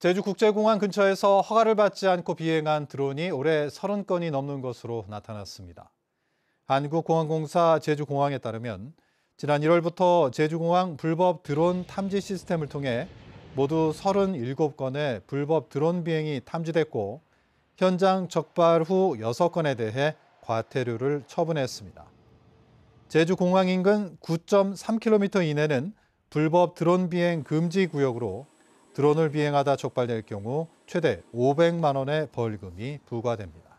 제주국제공항 근처에서 허가를 받지 않고 비행한 드론이 올해 30건이 넘는 것으로 나타났습니다. 한국공항공사 제주공항에 따르면 지난 1월부터 제주공항 불법 드론 탐지 시스템을 통해 모두 37건의 불법 드론 비행이 탐지됐고 현장 적발 후 6건에 대해 과태료를 처분했습니다. 제주공항 인근 9.3km 이내는 불법 드론 비행 금지 구역으로 드론을 비행하다 적발될 경우 최대 500만 원의 벌금이 부과됩니다.